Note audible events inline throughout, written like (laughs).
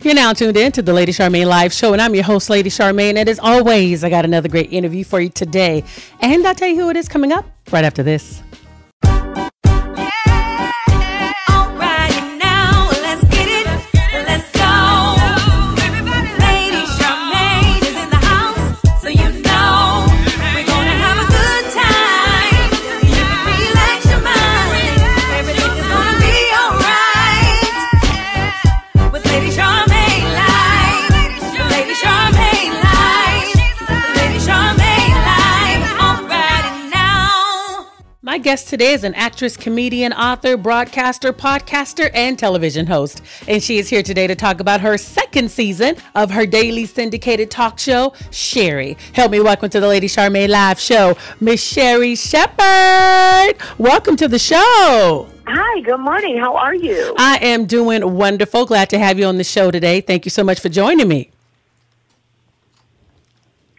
You're now tuned in to the Lady Charmaine Live Show, and I'm your host, Lady Charmaine. And as always, I got another great interview for you today. And I'll tell you who it is coming up right after this. Guest today is an actress, comedian, author, broadcaster, podcaster, and television host. And she is here today to talk about her second season of her daily syndicated talk show, Sherri. Help me welcome to the Lady Charmaine Live Show, Miss Sherri Shepard. Welcome to the show. Hi, good morning. How are you? I am doing wonderful. Glad to have you on the show today. Thank you so much for joining me.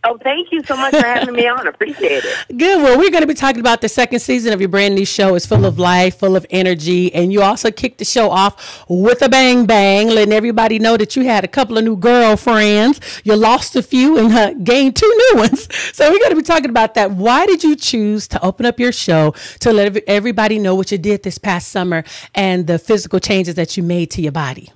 Oh, thank you so much for having me on. Appreciate it. (laughs) Good. Well, we're going to be talking about the second season of your brand new show. It's full of life, full of energy, and you also kicked the show off with a bang bang, letting everybody know that you had a couple of new girlfriends. You lost a few and uh, gained two new ones. (laughs) So we're going to be talking about that. Why did you choose to open up your show to let everybody know what you did this past summer and the physical changes that you made to your body?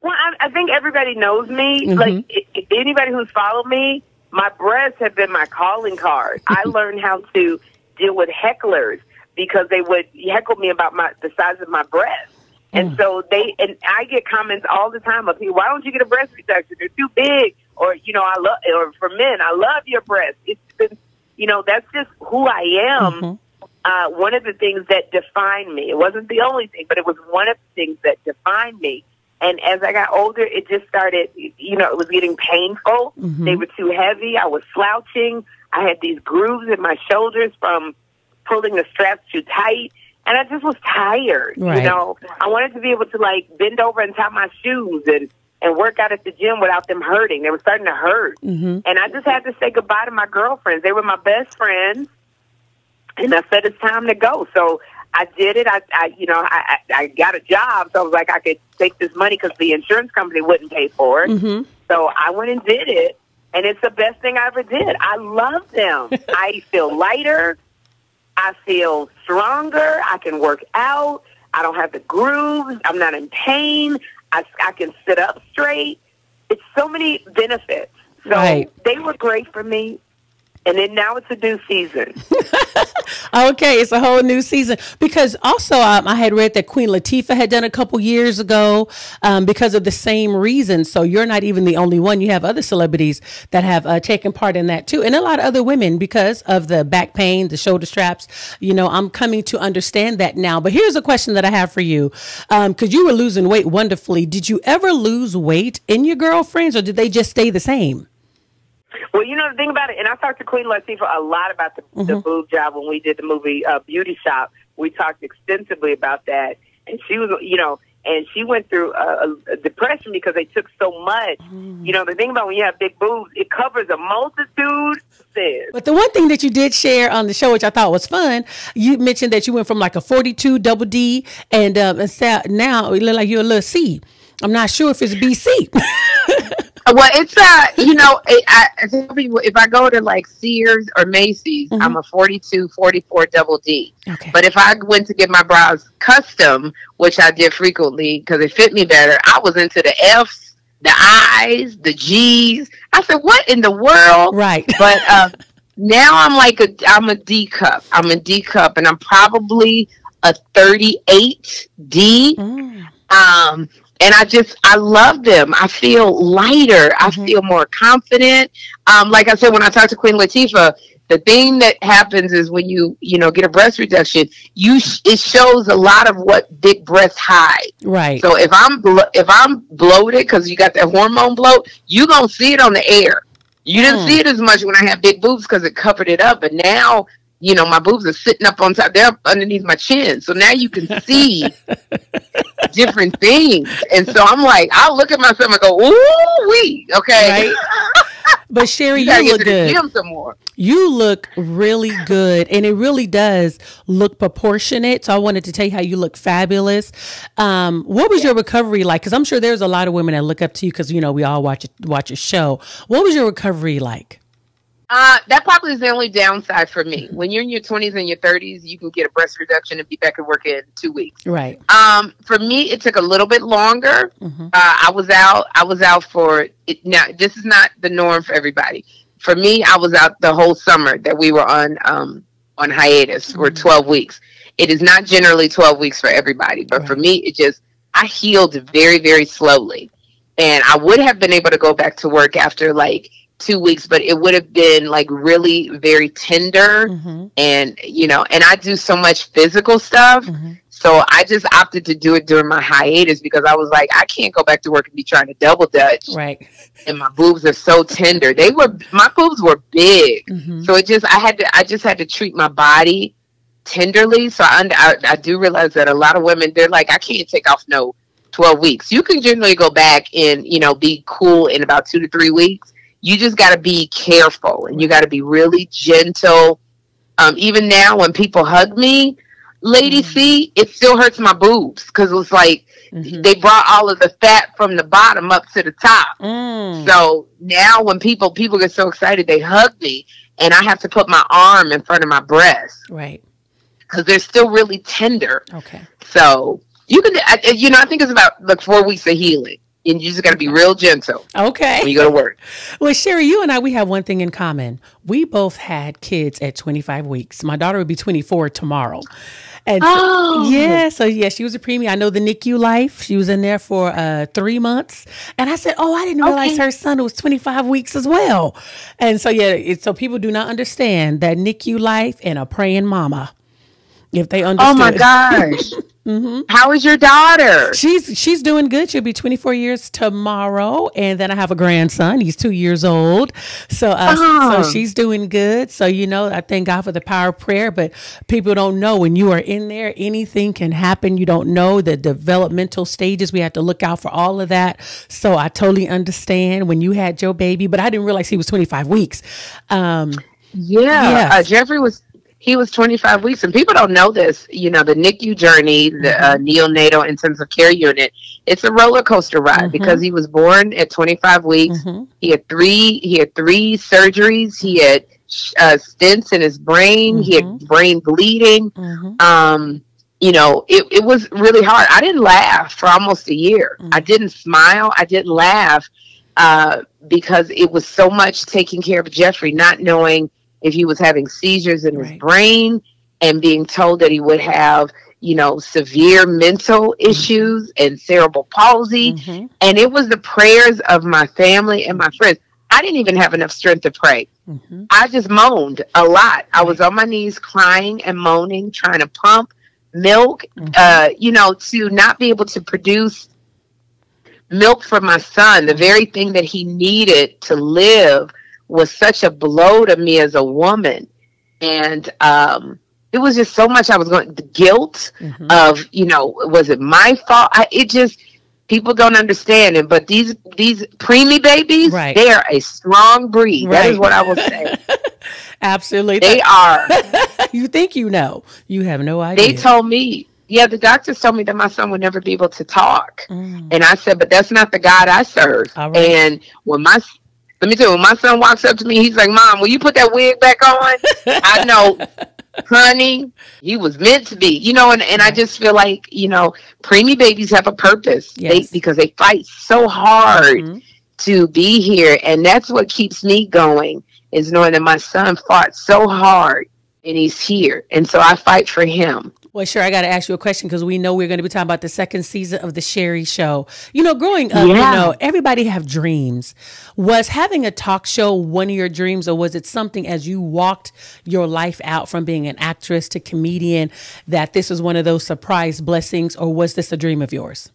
Well, I, I think everybody knows me. Mm-hmm. Like anybody who's followed me my breasts have been my calling card. I (laughs) learned how to deal with hecklers because they would heckle me about my the size of my breasts. And mm. so they and I get comments all the time of people, why don't you get a breast reduction? They're too big. Or, you know, I love or for men, I love your breasts. It's been you know, that's just who I am. Mm-hmm. Uh, one of the things that defined me. It wasn't the only thing, but it was one of the things that defined me. And as I got older, it just started, you know, it was getting painful. Mm-hmm. They were too heavy. I was slouching. I had these grooves in my shoulders from pulling the straps too tight. And I just was tired, right. you know. I wanted to be able to like bend over and tie my shoes and and work out at the gym without them hurting. They were starting to hurt. Mm-hmm. And I just had to say goodbye to my girlfriends. They were my best friends. And I said it's time to go. So I did it. I, I you know, I, I got a job, so I was like, I could take this money because the insurance company wouldn't pay for it. Mm-hmm. So I went and did it, and it's the best thing I ever did. I love them. (laughs) I feel lighter. I feel stronger. I can work out. I don't have the grooves. I'm not in pain. I, I can sit up straight. It's so many benefits. So right. they were great for me and then now it's a new season. (laughs) (laughs) okay, it's a whole new season because also um, I had read that Queen Latifah had done a couple years ago um, because of the same reason. So you're not even the only one. You have other celebrities that have uh, taken part in that too, and a lot of other women because of the back pain, the shoulder straps. You know, I'm coming to understand that now. But here's a question that I have for you because um, you were losing weight wonderfully. Did you ever lose weight in your girlfriends, or did they just stay the same? Well, you know the thing about it, and I talked to Queen Latifah a lot about the, mm-hmm. the boob job when we did the movie uh, Beauty Shop. We talked extensively about that, and she was, you know, and she went through a, a depression because they took so much. Mm. You know, the thing about when you have big boobs, it covers a multitude of sins. But the one thing that you did share on the show, which I thought was fun, you mentioned that you went from like a 42 double D, and um, now it look like you're a little C. I'm not sure if it's BC. (laughs) Well, it's uh, you know, I, I tell people if I go to like Sears or Macy's, mm-hmm. I'm a 42, 44 double D. Okay. But if I went to get my brows custom, which I did frequently because it fit me better, I was into the F's, the I's, the G's. I said, what in the world? Right. (laughs) But uh, now I'm like a, I'm a D cup. I'm a D cup, and I'm probably a 38 D. Mm. Um, and I just I love them. I feel lighter. I mm-hmm. feel more confident. Um, like I said when I talked to Queen Latifah, the thing that happens is when you you know get a breast reduction, you sh- it shows a lot of what big breasts hide. Right. So if I'm blo- if I'm bloated because you got that hormone bloat, you gonna see it on the air. You didn't mm. see it as much when I have big boobs because it covered it up, but now you know, my boobs are sitting up on top. They're underneath my chin. So now you can see (laughs) different things. And so I'm like, I'll look at myself and go, ooh wee. Okay. Right? (laughs) But Sherri, you, you look good. some more. You look really good, and it really does look proportionate. So I wanted to tell you how you look fabulous. Um, what was yeah. your recovery like? Because I'm sure there's a lot of women that look up to you because you know we all watch watch a show. What was your recovery like? Uh, that probably is the only downside for me. When you're in your 20s and your 30s, you can get a breast reduction and be back at work in two weeks. Right. Um, for me, it took a little bit longer. Mm-hmm. Uh, I was out. I was out for it. Now, this is not the norm for everybody. For me, I was out the whole summer that we were on um, on hiatus for mm-hmm. 12 weeks. It is not generally 12 weeks for everybody, but right. for me, it just I healed very, very slowly, and I would have been able to go back to work after like two weeks, but it would have been like really very tender. Mm-hmm. And, you know, and I do so much physical stuff. Mm-hmm. So I just opted to do it during my hiatus because I was like, I can't go back to work and be trying to double dutch. Right. And my boobs are so tender. They were, my boobs were big. Mm-hmm. So it just, I had to, I just had to treat my body tenderly. So I, I, I do realize that a lot of women, they're like, I can't take off no 12 weeks. You can generally go back and, you know, be cool in about two to three weeks you just got to be careful and you got to be really gentle. Um, even now, when people hug me, Lady mm-hmm. C, it still hurts my boobs because it's like mm-hmm. they brought all of the fat from the bottom up to the top. Mm. So now, when people people get so excited, they hug me, and I have to put my arm in front of my breast, right? Because they're still really tender. Okay. So you can, you know, I think it's about like four weeks of healing and you just got to be real gentle. Okay. When you go to work. Well, Sherri, you and I, we have one thing in common. We both had kids at 25 weeks. My daughter would be 24 tomorrow. And oh. yeah, so yeah, she was a preemie. I know the NICU life. She was in there for uh, three months, and I said, "Oh, I didn't realize okay. her son was 25 weeks as well." And so yeah, it, so people do not understand that NICU life and a praying mama. If they understood. Oh my gosh. (laughs) Mm-hmm. How is your daughter? She's she's doing good. She'll be 24 years tomorrow, and then I have a grandson. He's two years old, so uh, uh-huh. so she's doing good. So you know, I thank God for the power of prayer. But people don't know when you are in there, anything can happen. You don't know the developmental stages. We have to look out for all of that. So I totally understand when you had your baby, but I didn't realize he was 25 weeks. Um, yeah, yes. uh, Jeffrey was he was 25 weeks, and people don't know this. You know, the NICU journey, the uh, mm-hmm. neonatal intensive care unit, it's a roller coaster ride mm-hmm. because he was born at 25 weeks. Mm-hmm. He had three. He had three surgeries. He had uh, stents in his brain. He had mm-hmm. brain bleeding. Mm-hmm. Um, you know, it, it was really hard. I didn't laugh for almost a year. I didn't smile. I didn't laugh uh, because it was so much taking care of Jeffrey, not knowing if he was having seizures in right. his brain and being told that he would have you know severe mental mm-hmm. issues and cerebral palsy mm-hmm. and it was the prayers of my family and my friends i didn't even have enough strength to pray mm-hmm. i just moaned a lot i was on my knees crying and moaning trying to pump milk mm-hmm. uh, you know to not be able to produce milk for my son the very thing that he needed to live was such a blow to me as a woman. And um, it was just so much I was going, the guilt mm-hmm. of, you know, was it my fault? I, it just, people don't understand it. But these, these preemie babies, right. they are a strong breed. Right. That is what I will say. (laughs) Absolutely. They are. (laughs) you think you know. You have no idea. They told me, yeah, the doctors told me that my son would never be able to talk. Mm. And I said, but that's not the God I serve. Right. And when my let me tell you, when my son walks up to me, he's like, Mom, will you put that wig back on? I know, (laughs) honey, he was meant to be. You know, and, and I just feel like, you know, preemie babies have a purpose. Yes. They, because they fight so hard mm-hmm. to be here. And that's what keeps me going is knowing that my son fought so hard and he's here. And so I fight for him. Well, sure. I got to ask you a question because we know we're going to be talking about the second season of the Sherri Show. You know, growing up, yeah. you know, everybody have dreams. Was having a talk show one of your dreams, or was it something as you walked your life out from being an actress to comedian that this was one of those surprise blessings, or was this a dream of yours?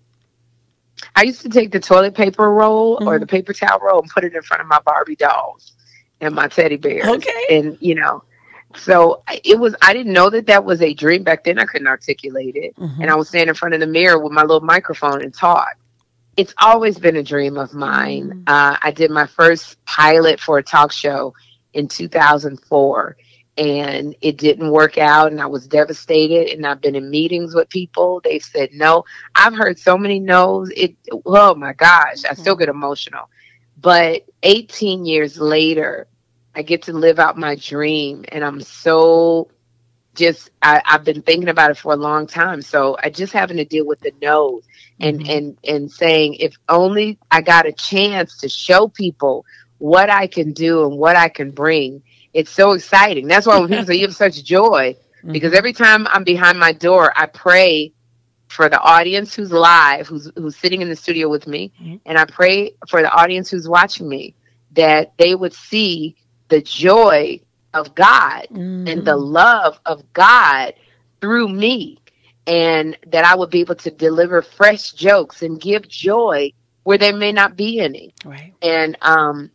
I used to take the toilet paper roll mm-hmm. or the paper towel roll and put it in front of my Barbie dolls and my teddy bears. Okay. And, you know, so it was i didn't know that that was a dream back then i couldn't articulate it mm-hmm. and i was standing in front of the mirror with my little microphone and talk it's always been a dream of mine. Mm. Uh, I did my first pilot for a talk show in 2004 and it didn't work out and I was devastated and I've been in meetings with people they've said no I've heard so many no's it oh my gosh I still mm. get emotional but 18 years later I get to live out my dream and I'm so just I, have been thinking about it for a long time. So I just having to deal with the no's and mm-hmm. and and saying if only I got a chance to show people what I can do and what I can bring. It's so exciting. That's why when people say (laughs) you have such joy, mm-hmm. because every time I'm behind my door, I pray for the audience who's live, who's who's sitting in the studio with me, mm-hmm. and I pray for the audience who's watching me that they would see the joy of God mm-hmm. and the mm-hmm. love of God through me and that I would be able to deliver fresh jokes and give joy where there may not be any. Right. And um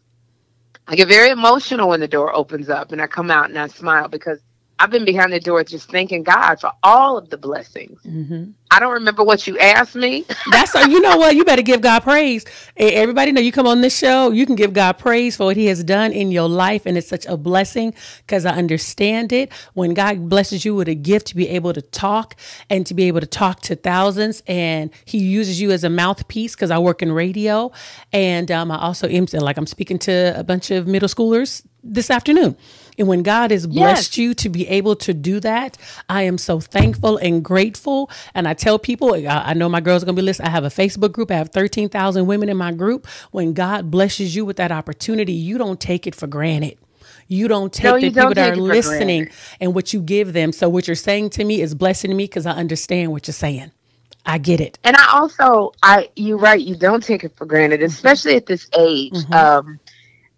I get very emotional when the door opens up and I come out and I smile because I've been behind the door just thanking God for all of the blessings. Mm-hmm. I don't remember what you asked me. (laughs) That's so. You know what? You better give God praise. Everybody know you come on this show, you can give God praise for what He has done in your life, and it's such a blessing because I understand it. When God blesses you with a gift to be able to talk and to be able to talk to thousands, and He uses you as a mouthpiece because I work in radio, and um, I also am like I'm speaking to a bunch of middle schoolers this afternoon. And when God has blessed yes. you to be able to do that, I am so thankful and grateful. And I tell people, I, know my girls are going to be listening. I have a Facebook group. I have 13,000 women in my group. When God blesses you with that opportunity, you don't take it for granted. You don't take no, the people that are listening and what you give them. So what you're saying to me is blessing me because I understand what you're saying. I get it. And I also, I you're right. You don't take it for granted, especially at this age. Mm-hmm. Um,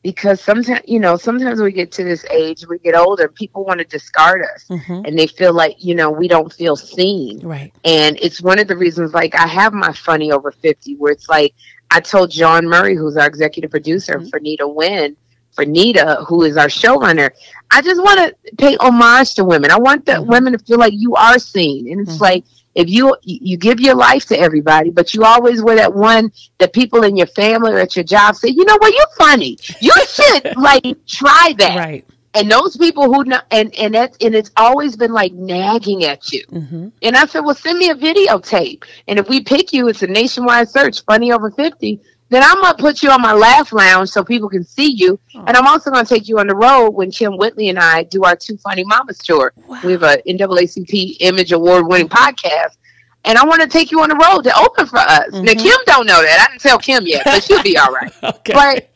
because sometimes you know sometimes we get to this age we get older people want to discard us mm-hmm. and they feel like you know we don't feel seen right and it's one of the reasons like i have my funny over 50 where it's like i told john murray who's our executive producer mm-hmm. for nita win for nita who is our showrunner i just want to pay homage to women i want the mm-hmm. women to feel like you are seen and it's mm-hmm. like if you you give your life to everybody, but you always were that one that people in your family or at your job say, you know what, you're funny. You should (laughs) like try that. Right. And those people who know, and and that's and it's always been like nagging at you. Mm-hmm. And I said, well, send me a videotape, and if we pick you, it's a nationwide search, funny over fifty. Then I'm gonna put you on my laugh lounge so people can see you, oh. and I'm also gonna take you on the road when Kym Whitley and I do our Two Funny Mamas tour. Wow. We have a NAACP Image Award winning podcast, and I want to take you on the road to open for us. Mm-hmm. Now Kym don't know that. I didn't tell Kym yet, but she'll be all right. (laughs) okay. But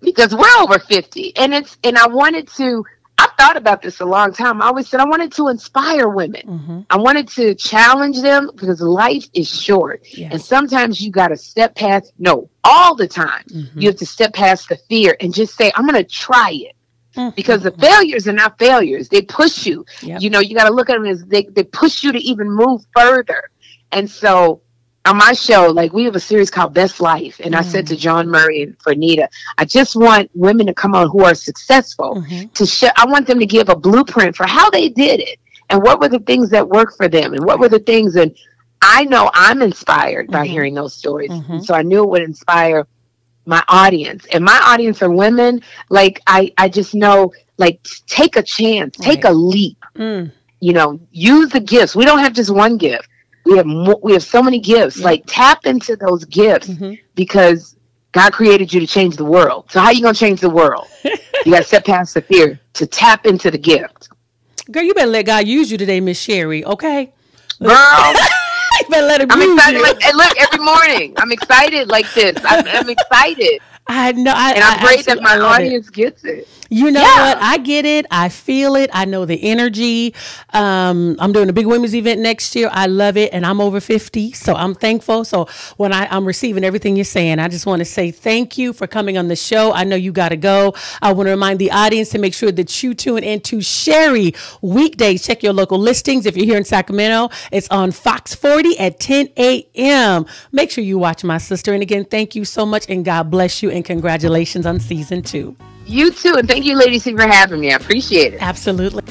because we're over fifty, and it's and I wanted to I thought about this a long time. I always said I wanted to inspire women. Mm-hmm. I wanted to challenge them because life is short. Yes. And sometimes you got to step past, no, all the time, mm-hmm. you have to step past the fear and just say, I'm going to try it. Mm-hmm. Because the failures are not failures. They push you. Yep. You know, you got to look at them as they, they push you to even move further. And so on my show, like we have a series called Best Life, and mm. I said to mm. John Murray and for Nita, I just want women to come on who are successful mm-hmm. to show. I want them to give a blueprint for how they did it and what were the things that worked for them and what were the things. And I know I'm inspired mm-hmm. by hearing those stories, mm-hmm. so I knew it would inspire my audience. And my audience are women. Like I, I just know, like take a chance, take right. a leap. Mm. You know, use the gifts. We don't have just one gift we have mo- we have so many gifts. Yeah. Like tap into those gifts mm-hmm. because God created you to change the world. So how you gonna change the world? (laughs) you got to step past the fear to tap into the gift. Girl, you better let God use you today, Miss Sherri. Okay, girl. (laughs) you better let him I'm excited. Like, and look, every morning I'm excited like this. I'm, I'm (laughs) excited. I know, I, and I, I pray that my audience it. gets it. You know yeah. what? I get it. I feel it. I know the energy. Um, I'm doing a big women's event next year. I love it, and I'm over 50, so I'm thankful. So when I, I'm receiving everything you're saying, I just want to say thank you for coming on the show. I know you got to go. I want to remind the audience to make sure that you tune in to Sherri weekdays. Check your local listings. If you're here in Sacramento, it's on Fox 40 at 10 a.m. Make sure you watch my sister. And again, thank you so much, and God bless you and congratulations on season two. You too, and thank you, ladies, for having me. I appreciate it. Absolutely.